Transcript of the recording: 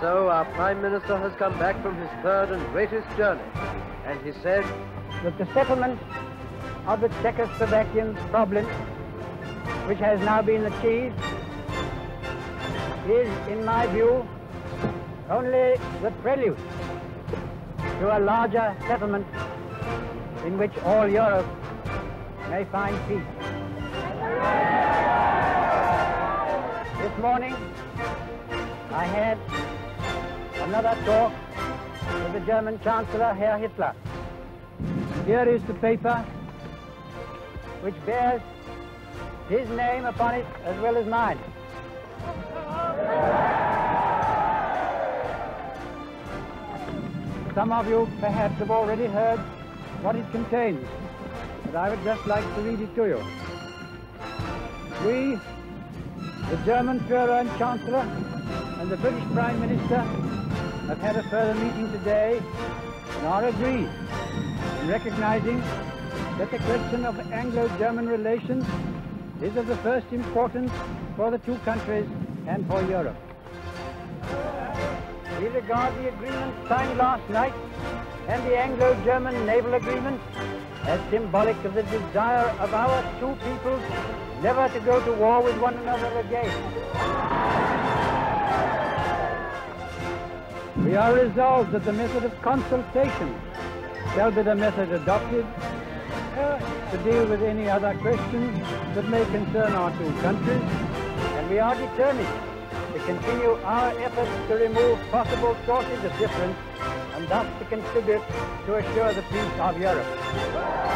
So our Prime Minister has come back from his third and greatest journey, and he said that the settlement of the Czechoslovakian problem, which has now been achieved, is, in my view, only the prelude to a larger settlement in which all Europe may find peace. This morning, I had another talk with the German Chancellor, Herr Hitler. Here is the paper which bears his name upon it as well as mine. Some of you perhaps have already heard what it contains, but I would just like to read it to you. We, the German Führer and Chancellor, and the British Prime Minister have had a further meeting today and are agreed in recognizing that the question of Anglo-German relations is of the first importance for the two countries and for Europe. We regard the agreement signed last night and the Anglo-German naval agreement as symbolic of the desire of our two peoples never to go to war with one another again. We are resolved that the method of consultation shall be the method adopted uh, to deal with any other questions that may concern our two countries, and we are determined to continue our efforts to remove possible sources of difference and thus to contribute to assure the peace of Europe.